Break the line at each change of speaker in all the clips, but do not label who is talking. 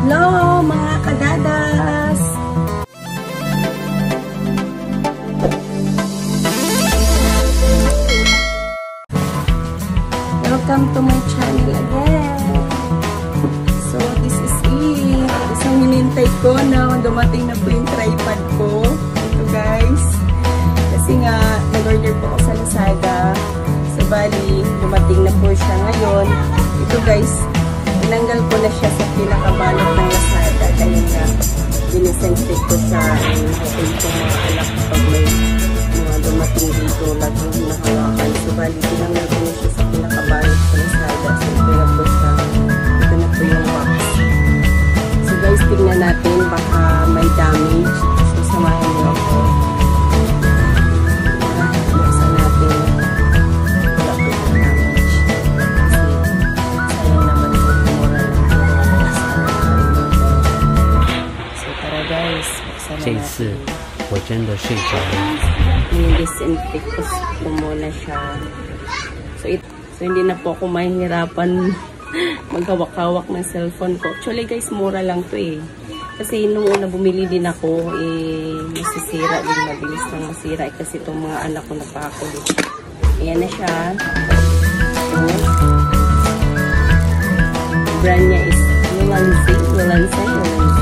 Hello mga kadadas! Welcome to my channel again! So this is it! Isang hinintay ko na dumating na po yung tripod ko. Ito guys. Kasi nga, nag-order po ako sa Lazada. So bali, dumating na po siya ngayon. Ito guys, tinanggal ko na siya sa pinakabalot ng Lazada. Kaya nga, dinisensik ko sa hotel ko mga anak pag may mga dumating dito, laging hinahawakan. So, bali, tinanggal ko na siya sa pinakabalot sa Lazada. So, ito na po siya. Ito na po yung box. So, guys, tingnan natin. Baka may damage. So, samahan niyo ako.
这
natin.
次我真的睡着了。
Nilisintik ko ko muna siya. So, it, so hindi na po ako mahihirapan maghawak-hawak ng cellphone ko. Actually guys, mura lang to eh. Kasi nung una bumili din ako, eh, masisira din, mabilis nang masira. Eh, kasi itong mga anak ko nagpakulit. Ayan na siya. So, brand niya is Yolansay, Yolansay, Yolansay,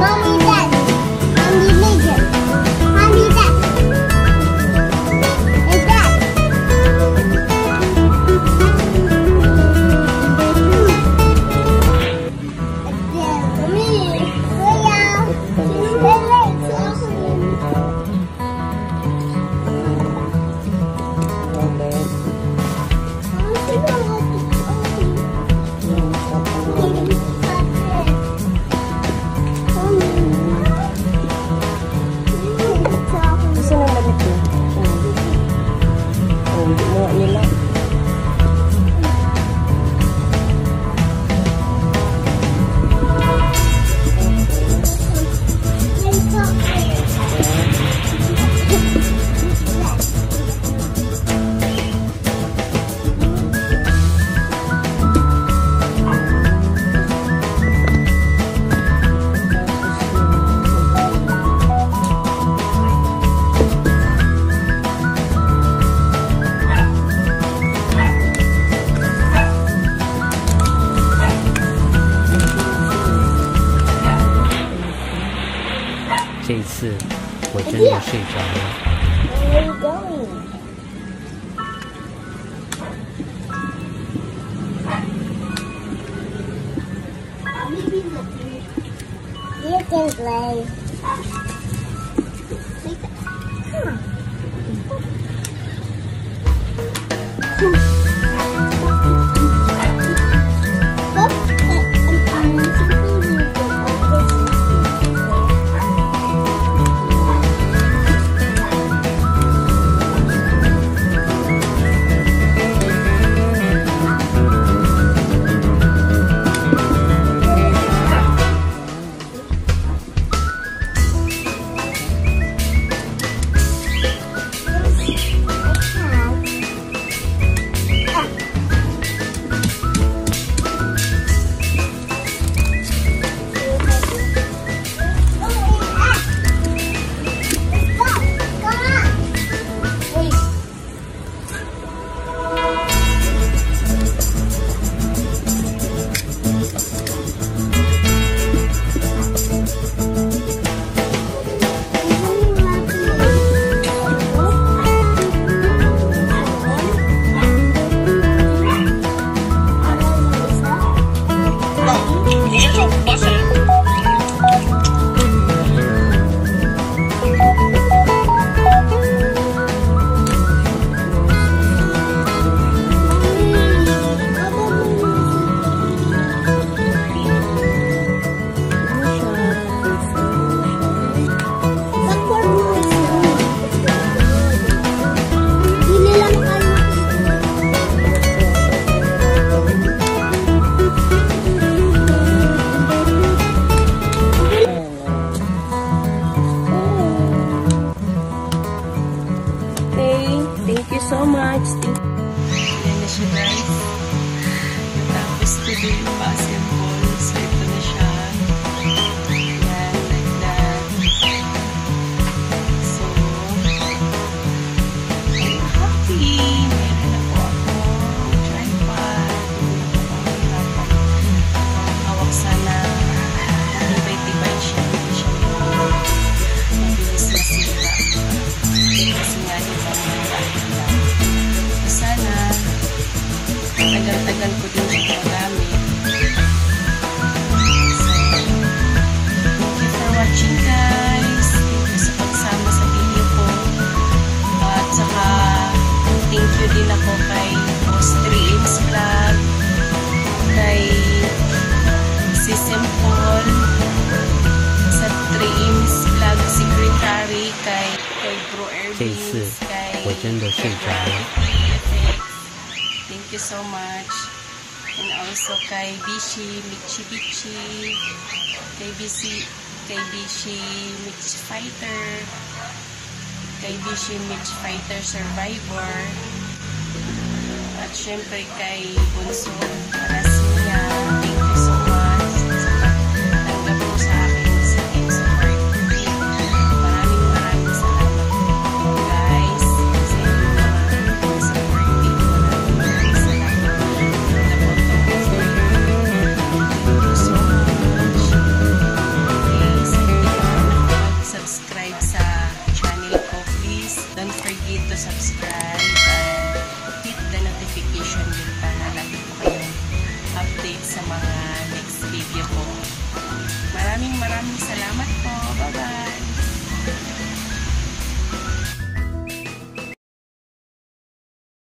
Mami,
这一次我真的睡着了。
Where are you going? You can play.
Thank you so much. Thank you. Ayan na siya guys. Natapos ko din yung puzzle. nag-review din ako kay Post 3 Vlog, kay si Simple, sa 3 Inch Vlog Secretary, kay, kay Bro Airbeans, kay Thank you so much. And also kay Bishi Michibichi, kay Bishi, kay Bishi Mich Fighter, kay Bishi Mitch Fighter Survivor, syempre kay Bunso para sa